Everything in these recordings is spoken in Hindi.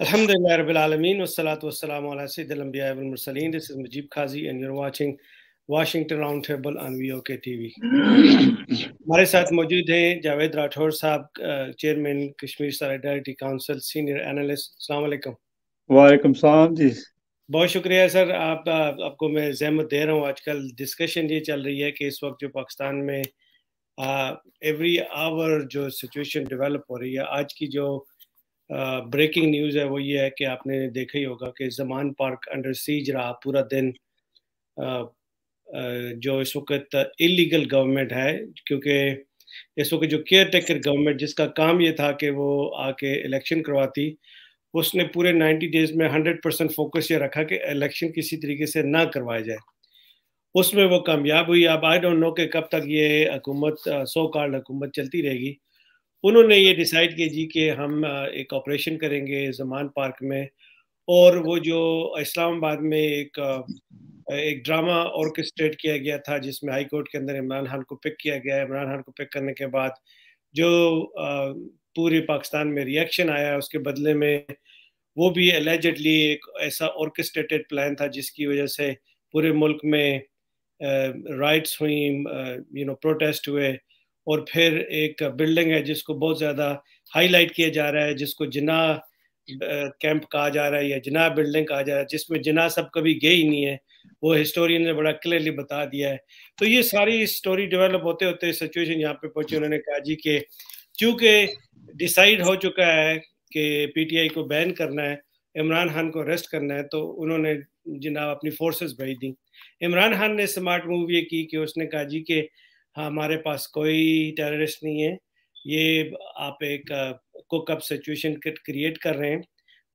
Alhamdulillah Rabbil Alameen wassalatu wassalamu ala Sayyidil Anbiya wal Mursaleen. This is Qazi and you're watching Washington Roundtable on VOK TV. हमारे साथ मौजूद हैं जावेद राठौर साहब chairman Kashmir solidarity council senior analyst अस्सलाम वालेकुम वालेकुम सलाम जी बहुत शुक्रिया सर आप आपको मैं जहमत दे रहा हूँ आजकल डिस्कशन ये चल रही है कि इस वक्त जो पाकिस्तान में एवरी आवर जो सिचुएशन डेवलप हो रही है आज की जो ब्रेकिंग न्यूज़ है, वो ये है कि आपने देखा ही होगा कि जमान पार्क अंडर सीज रहा पूरा दिन। जो इस वक्त इलीगल गवर्नमेंट है, क्योंकि इस वक्त जो केयर टेकर गवर्नमेंट जिसका काम ये था कि वो आके इलेक्शन करवाती, उसने पूरे 90 डेज़ में 100 परसेंट फोकस ये रखा कि इलेक्शन किसी तरीके से ना करवाया जाए। उसमें वो कामयाब हुई। अब आई डोंट नो कि कब तक ये हुकूमत सो कार्ड हुकूमत चलती रहेगी। उन्होंने ये डिसाइड किया जी कि हम एक ऑपरेशन करेंगे जमान पार्क में और वो जो इस्लामाबाद में एक एक ड्रामा ऑर्केस्ट्रेट किया गया था जिसमें हाई कोर्ट के अंदर इमरान खान को पिक किया गया। इमरान खान को पिक करने के बाद जो पूरे पाकिस्तान में रिएक्शन आया उसके बदले में वो भी एलिजिडली एक ऐसा ऑर्केस्ट्रेटेड प्लान था जिसकी वजह से पूरे मुल्क में राइट्स हुई यू नो प्रोटेस्ट हुए। और फिर एक बिल्डिंग है जिसको बहुत ज़्यादा हाईलाइट किया जा रहा है, जिसको जिना कैंप कहा जा रहा है या जिना बिल्डिंग कहा जा रहा है, जिसमें जिना सब कभी गए ही नहीं है, वो हिस्टोरियन ने बड़ा क्लियरली बता दिया है। तो ये सारी स्टोरी डेवलप होते होते सिचुएशन यहाँ पे पहुँची, उन्होंने कहा जी के चूँकि डिसाइड हो चुका है कि पीटीआई को बैन करना है, इमरान खान को अरेस्ट करना है तो उन्होंने जिनाब अपनी फोर्सेस भेज दी। इमरान खान ने स्मार्ट मूव ये की कि उसने कहा जी कि हमारे पास कोई टेररिस्ट नहीं है। ये आप एक कुकअप सिचुएशन क्रिएट कर रहे हैं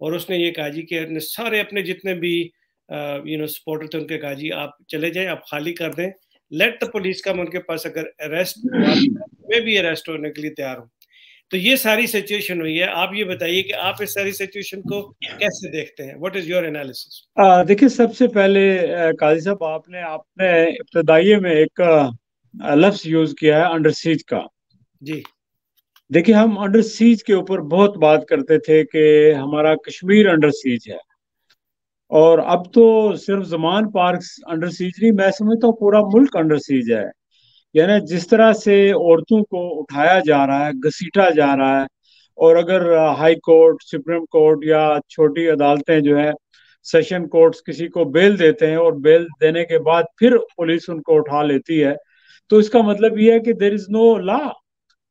और उसने ये कहा जी कि सारे अपने जितने भी यू नो सपोर्टर थे, उनके कहा जी आप चले जाएँ, आप खाली कर दें। लेट द पुलिस कम उनके पास अगर अरेस्ट मैं भी अरेस्ट होने के लिए तैयार हूँ। तो ये सारी सिचुएशन हुई है। आप ये बताइए कि आप इस सारी सिचुएशन को कैसे देखते हैं? व्हाट इज़ योर एनालिसिस देखिए, सबसे पहले काजी साहब, आपने आपने इब्तदाई में एक लफ्ज यूज़ किया है अंडर सीज का। जी। देखिए हम अंडर सीज के ऊपर बहुत बात करते थे कि हमारा कश्मीर अंडर सीज है। और अब तो सिर्फ़ जमान पार्क अंडर सीज नहीं मैं समझता हूँ पूरा मुल्क अंडर सीज है। यानी जिस तरह से औरतों को उठाया जा रहा है घसीटा जा रहा है और अगर हाई कोर्ट सुप्रीम कोर्ट या छोटी अदालतें जो है सेशन कोर्ट्स किसी को बेल देते हैं और बेल देने के बाद फिर पुलिस उनको उठा लेती है तो इसका मतलब यह है कि there is no law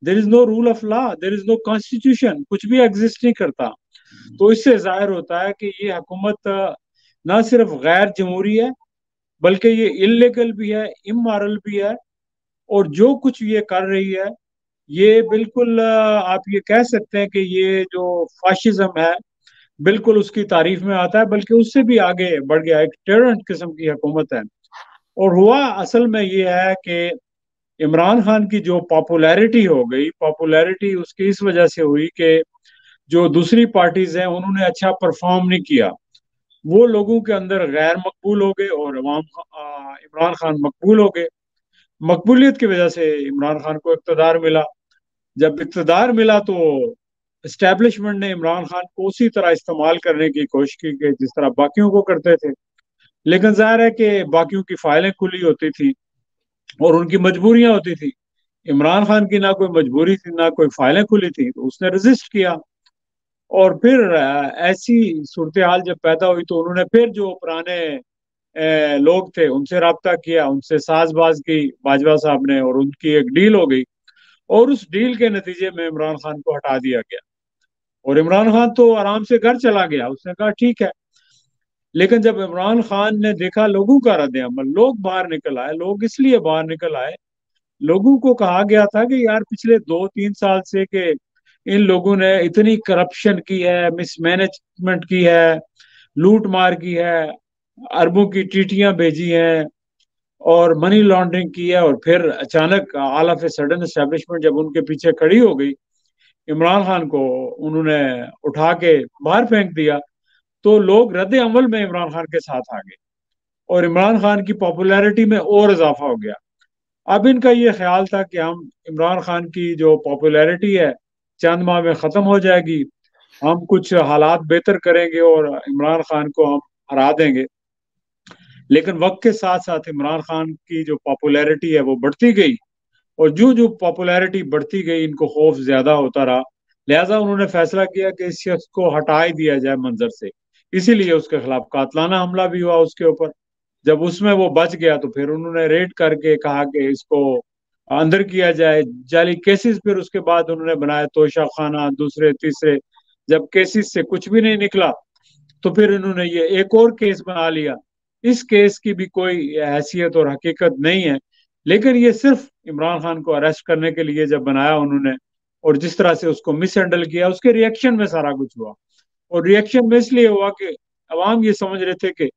there is no rule of law there is no constitution कुछ भी एग्जिस्ट नहीं करता। तो इससे ज़ाहिर होता है कि ये हुकूमत ना सिर्फ़ गैर जमहूरी है, बल्कि ये इलीगल भी है इमोरल भी है, और जो कुछ ये कर रही है, ये बिल्कुल आप ये कह सकते हैं कि ये जो फाशिज्म है, बिल्कुल उसकी तारीफ़ में आता है, बल्कि उससे भी आगे बढ़ गया, एक टेरेंट किस्म की हुकूमत है। और हुआ असल में ये है कि इमरान खान की जो पॉपुलैरिटी हो गई पॉपुलैरिटी उसकी इस वजह से हुई कि जो दूसरी पार्टीज़ हैं, उन्होंने अच्छा परफॉर्म नहीं किया। वो लोगों के अंदर गैर मकबूल हो गए और इमरान खान मकबूल हो गए। मकबूलियत की वजह से इमरान खान को इकतदार मिला। जब इकतदार मिला तो इस्टेब्लिशमेंट ने इमरान खान को उसी तरह इस्तेमाल करने की कोशिश कि जिस तरह बाकियों को करते थे। लेकिन ज़ाहिर है कि बाकियों की फाइलें खुली होती थी। और उनकी मजबूरियाँ होती थी। इमरान खान की ना कोई मजबूरी थी, ना कोई फाइलें खुली थी तो उसने रजिस्ट किया। और फिर ऐसी सूरत हाल जब पैदा हुई तो उन्होंने फिर जो पुराने लोग थे, उनसे रबता किया, उनसे साजबाज की बाजवा साहब ने और उनकी एक डील हो गई। और उस डील के नतीजे में इमरान खान को हटा दिया गया। और इमरान खान तो आराम से घर चला गया। उसने कहा, ठीक है लेकिन जब इमरान खान ने देखा लोगों का रद्द अमल, लोग बाहर निकल आए, लोग इसलिए बाहर निकल आए, लोगों को कहा गया था कि यार पिछले दो तीन साल से कि इन लोगों ने इतनी करप्शन की है मिसमैनेजमेंट की है लूट मार की है, अरबों की टीटियाँ भेजी हैं और मनी लॉन्ड्रिंग की है और फिर अचानक all of a sudden establishment जब उनके पीछे खड़ी हो गई, इमरान खान को उन्होंने उठा के बाहर फेंक दिया। तो लोग रद्द अमल में इमरान खान के साथ आ गए और इमरान खान की पॉपुलैरिटी में और इजाफा हो गया। अब इनका ये ख्याल था कि हम इमरान खान की जो पॉपुलैरिटी है, चंद माह में ख़त्म हो जाएगी, हम कुछ हालात बेहतर करेंगे और इमरान खान को हम हरा देंगे। लेकिन वक्त के साथ साथ इमरान खान की जो पॉपुलैरिटी है, वो बढ़ती गई और जो जो पॉपुलैरिटी बढ़ती गई, इनको खौफ ज़्यादा होता रहा। लिहाजा उन्होंने फैसला किया कि इस शख्स को हटा ही दिया जाए मंजर से। इसीलिए उसके खिलाफ कातलाना हमला भी हुआ उसके ऊपर। जब उसमें वो बच गया तो फिर उन्होंने रेड करके कहा कि इसको अंदर किया जाए। जाली केसेस फिर उसके बाद उन्होंने बनाया तोशा खाना दूसरे, तीसरे। जब केसेस से कुछ भी नहीं निकला तो फिर इन्होंने ये एक और केस बना लिया। इस केस की भी कोई हैसियत और हकीकत नहीं है। लेकिन ये सिर्फ़ इमरान खान को अरेस्ट करने के लिए जब बनाया उन्होंने, और जिस तरह से उसको मिस हैंडल किया, उसके रिएक्शन में सारा कुछ हुआ। और रिएक्शन में इसलिए हुआ कि अवाम ये समझ रहे थे कि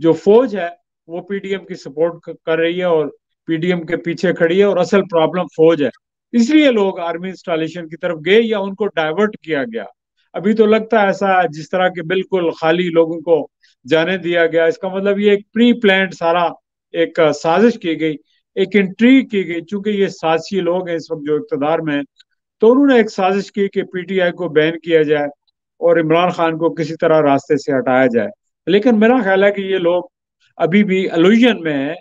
जो फौज है, वो पीडीएम की सपोर्ट कर रही है और पीडीएम के पीछे खड़ी है और असल प्रॉब्लम फौज है। इसलिए लोग आर्मी इंस्टॉलेशन की तरफ़ गए या उनको डाइवर्ट किया गया। अभी तो लगता है ऐसा जिस तरह के बिल्कुल खाली लोगों को जाने दिया गया। इसका मतलब ये एक प्री प्लान सारा एक साजिश की गई, एक इंट्रीग की गई। चूँकि ये साजिशी लोग हैं, इस वक्त जो इकतदार में तो उन्होंने एक साजिश की कि पीटीआई को बैन किया जाए। और इमरान खान को किसी तरह रास्ते से हटाया जाए। लेकिन मेरा ख्याल है कि ये लोग अभी भी अलूजन में है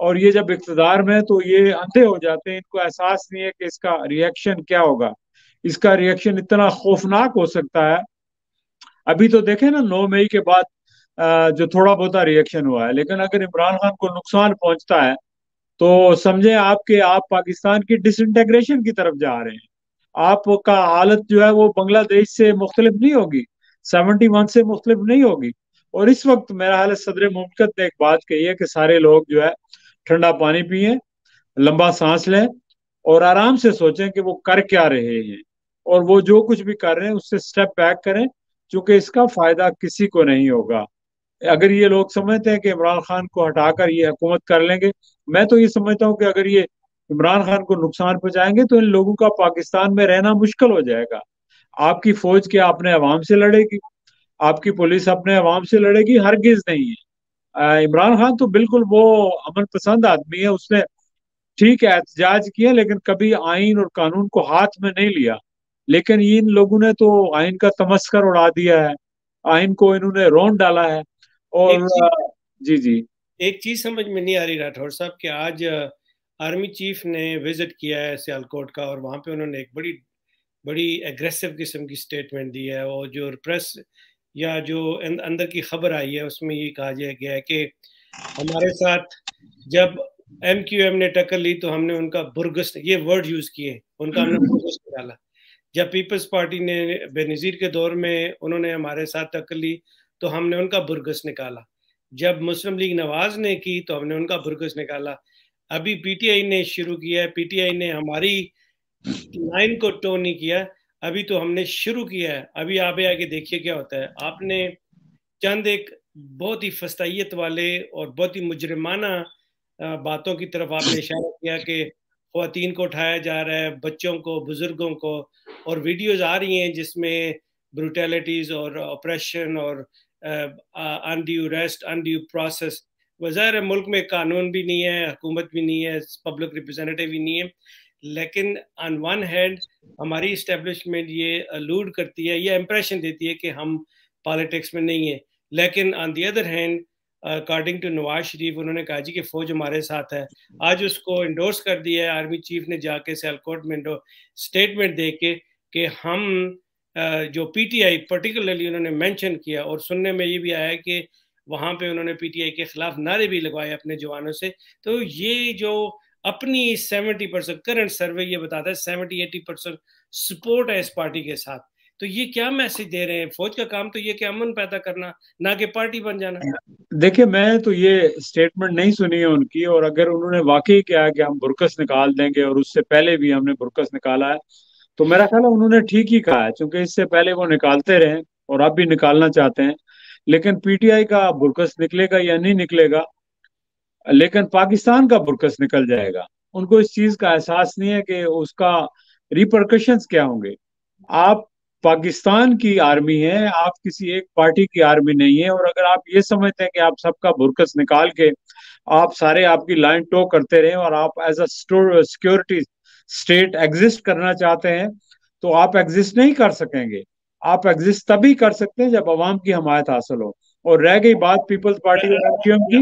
और ये जब इकतदार में तो ये अंधे हो जाते हैं। इनको एहसास नहीं है कि इसका रिएक्शन क्या होगा। इसका रिएक्शन इतना खौफनाक हो सकता है। अभी तो देखें ना, नौ मई के बाद जो थोड़ा बहुत रिएक्शन हुआ है। लेकिन अगर इमरान खान को नुकसान पहुँचता है तो समझे आपके आप पाकिस्तान की डिसइंटेग्रेशन की तरफ़ जा रहे हैं। आपका हालत जो है वो बांग्लादेश से मुख्तलिफ़ नहीं होगी सेवेंटी वन से मुख्तलिफ़ नहीं होगी। और इस वक्त मेरा हाल सदर मुमकत ने एक बात कही है कि सारे लोग जो है ठंडा पानी पिए, लंबा सांस लें और आराम से सोचें कि वो कर क्या रहे हैं। और वो जो कुछ भी कर रहे हैं उससे स्टेप बैक करें क्योंकि इसका फ़ायदा किसी को नहीं होगा। अगर ये लोग समझते हैं कि इमरान खान को हटाकर ये हुकूमत कर लेंगे, मैं तो ये समझता हूँ कि अगर ये इमरान खान को नुकसान पहुंचाएँगे तो इन लोगों का पाकिस्तान में रहना मुश्किल हो जाएगा। आपकी फौज क्या अपने अवाम से लड़ेगी आपकी पुलिस अपने अवाम से लड़ेगी हरगिज नहीं है। इमरान खान तो बिल्कुल वो अमन पसंद आदमी है उसने ठीक है एहतजाज किया लेकिन कभी आइन और कानून को हाथ में नहीं लिया। लेकिन इन लोगों ने तो आइन का तमस्कर उड़ा दिया है आइन को इन्होंने रोन डाला है। और जी जी। एक चीज़ समझ में नहीं आ रही राठौर साहब कि आज आर्मी चीफ ने विज़िट किया है सियालकोट का और वहाँ पे उन्होंने एक बड़ी बड़ी एग्रेसिव किस्म की स्टेटमेंट दी है और जो प्रेस या जो अंदर की खबर आई है उसमें ये कहा गया है कि हमारे साथ जब एम क्यू एम ने टक्कर ली तो हमने उनका बुरगस ये वर्ड यूज़ किए उनका हमने बुरगस निकाला जब पीपल्स पार्टी ने बेनजीर के दौर में उन्होंने हमारे साथ टक्कर ली तो हमने उनका बुरगस निकाला। जब मुस्लिम लीग नवाज़ ने की तो हमने उनका बुरगस निकाला। अभी पीटीआई ने शुरू किया है। पीटीआई ने हमारी लाइन को टो नहीं किया। अभी तो हमने शुरू किया है। अभी आप आगे देखिए क्या होता है। आपने चंद एक बहुत ही फस्ताइत वाले और बहुत ही मुजरमाना बातों की तरफ़ आपने इशारा किया कि खातन को उठाया जा रहा है, बच्चों को, बुज़ुर्गों को और वीडियोज़ आ रही हैं जिसमें ब्रूटैलिटीज और ऑपरेशन और अनड्यू रेस्ट अनड्यू प्रोसेस वज़ार मुल्क में कानून भी नहीं है, हुकूमत भी नहीं है पब्लिक रिप्रेजेंटेटिव भी नहीं है। लेकिन ऑन वन हैंड हमारी इस्टेब्लिशमेंट ये अलूड करती है, या इम्प्रेशन देती है कि हम पॉलिटिक्स में नहीं है। लेकिन on the other hand according to Nawaz Sharif उन्होंने कहा जी कि फौज हमारे साथ है। आज उसको इंडोर्स कर दिया है आर्मी चीफ ने जाके सियालकोट में स्टेटमेंट दे के कि हम जो पीटीआई पर्टिकुलरली उन्होंने मेंशन किया, और सुनने में ये भी आया कि वहाँ पे उन्होंने पीटीआई के खिलाफ नारे भी लगवाए अपने जवानों से। तो ये जो अपनी सेवेंटी परसेंट करंट सर्वे ये बताता है सेवेंटी एटी परसेंट सपोर्ट है इस पार्टी के साथ। तो ये क्या मैसेज दे रहे हैं? फौज का काम तो ये कि अमन पैदा करना, ना कि पार्टी बन जाना। देखिए, मैं तो ये स्टेटमेंट नहीं सुनी है उनकी और अगर उन्होंने वाकई किया कि हम बुरकस निकाल देंगे और उससे पहले भी हमने बुरकस निकाला है तो मेरा ख्याल है उन्होंने ठीक ही कहा है, क्योंकि इससे पहले वो निकालते रहे और अब भी निकालना चाहते हैं। लेकिन पीटीआई का बुरकस निकलेगा या नहीं निकलेगा, लेकिन पाकिस्तान का बुरकस निकल जाएगा। उनको इस चीज़ का एहसास नहीं है कि उसका रिपरकशंस क्या होंगे। आप पाकिस्तान की आर्मी है, आप किसी एक पार्टी की आर्मी नहीं है, और अगर आप ये समझते हैं कि आप सबका बुरकस निकाल के आप सारे आपकी लाइन टो करते रहे और आप as a security state exist करना चाहते हैं तो आप एग्जिस्ट नहीं कर सकेंगे। आप एग्जिस्ट तभी कर सकते हैं जब अवाम की हमायत हासिल हो। और रह गई बात पीपल्स पार्टी और एमक्यूएम की।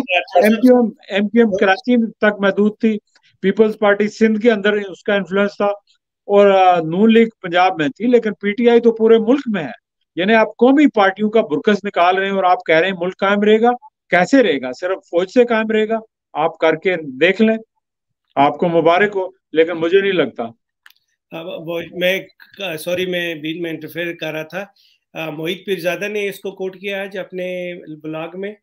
एमक्यूएम एमक्यूएम कराची तक महदूद थी। पीपल्स पार्टी सिंध के अंदर उसका इन्फ्लुएंस था। और नून लीग पंजाब में थी, लेकिन पीटीआई तो पूरे मुल्क में है। यानी आप कौमी पार्टियों का बुरकस निकाल रहे हैं और आप कह रहे हैं मुल्क कायम रहेगा। कैसे रहेगा? सिर्फ़ फौज से कायम रहेगा? आप करके देख लें। आपको मुबारक हो, लेकिन मुझे नहीं लगता। वो मैं सॉरी मैं बीच में इंटरफेयर कर रहा था। मोहित पीरजादा ने इसको कोट किया आज अपने ब्लॉग में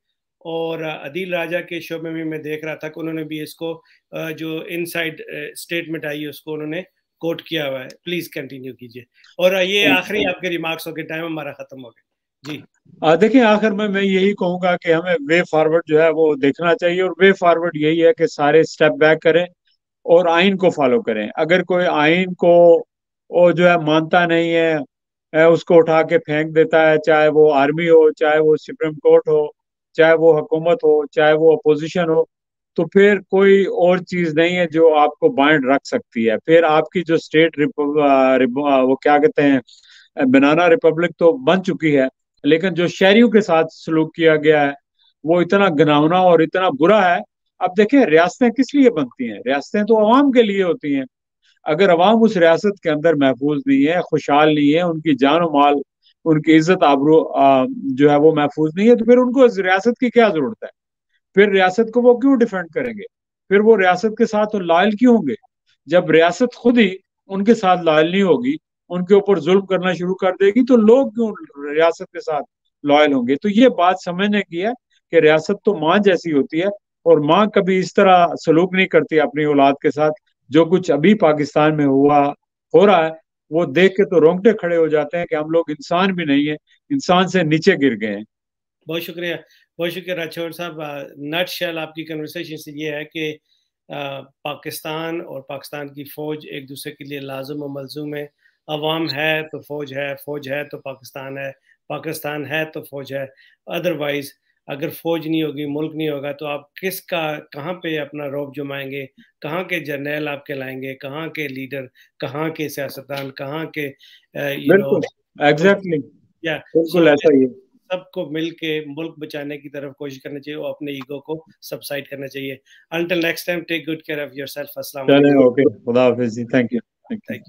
और अदील राजा के शो में भी मैं देख रहा था कि उन्होंने भी इसको जो इनसाइड स्टेटमेंट आई है उसको उन्होंने कोट किया हुआ है। प्लीज़ कंटिन्यू कीजिए। और ये आखिरी आपके रिमार्क्स हो गए। टाइम हमारा खत्म हो गया। जी। देखिए आखिर में मैं यही कहूँगा कि हमें वे फॉरवर्ड जो है वो देखना चाहिए और वे फॉरवर्ड यही है कि सारे स्टेप बैक करें। और आइन को फॉलो करें। अगर कोई आइन को, वो जो है मानता नहीं है उसको उठा के फेंक देता है, चाहे वो आर्मी हो, चाहे वो सुप्रीम कोर्ट हो, चाहे वो हुकूमत हो, चाहे वो अपोजिशन हो तो फिर कोई और चीज़ नहीं है जो आपको बाइंड रख सकती है। फिर आपकी जो स्टेट वो क्या कहते हैं बनाना रिपब्लिक तो बन चुकी है, लेकिन जो शहरियों के साथ सलूक किया गया है, वो इतना घनावना और इतना बुरा है अब देखें, रियासतें किस लिए बनती हैं? रियासतें तो आवाम के लिए होती हैं। अगर अवाम उस रियासत के अंदर महफूज नहीं है, खुशहाल नहीं है, उनकी जान माल, उनकी इज़्ज़त आबरू जो है वो महफूज नहीं है तो फिर उनको इस रियासत की क्या ज़रूरत है? फिर रियासत को वो क्यों डिफेंड करेंगे? फिर वो रियासत के साथ लायल क्यों होंगे? जब रियासत खुद ही उनके साथ लायल नहीं होगी, उनके ऊपर जुल्म करना शुरू कर देगी तो लोग क्यों रियासत के साथ लॉयल होंगे? तो ये बात समझने की है कि रियासत तो माँ जैसी होती है और माँ कभी इस तरह सलूक नहीं करती अपनी औलाद के साथ, जो कुछ अभी पाकिस्तान में हुआ, हो रहा है, वो देख के तो रोंगटे खड़े हो जाते हैं कि हम लोग इंसान भी नहीं है, इंसान से नीचे गिर गए हैं। बहुत शुक्रिया बहुत शुक्रिया राठौर साहब। नट शेल आपकी कन्वर्सेशन से ये है कि पाकिस्तान और पाकिस्तान की फ़ौज एक दूसरे के लिए लाजम और मलजूम है। अवाम है तो फौज है फौज है तो पाकिस्तान है पाकिस्तान है तो फौज है। अदरवाइज़ अगर फौज नहीं होगी मुल्क नहीं होगा तो आप किसका कहाँ पे अपना रोब जमाएँगे? कहाँ के जर्नैल आप कहलाएँगे कहाँ के लीडर? कहाँ के सियासतदान? कहाँ के एग्जैक्टली या बिल्कुल ऐसा ही सबको मिल के मुल्क बचाने की तरफ़ कोशिश करनी चाहिए और अपने ईगो को सबसाइड करना चाहिए। Until next time take good care of yourself अस्सलाम चलें ओके खुदा हाफिज जी थैंक यू थैंक यू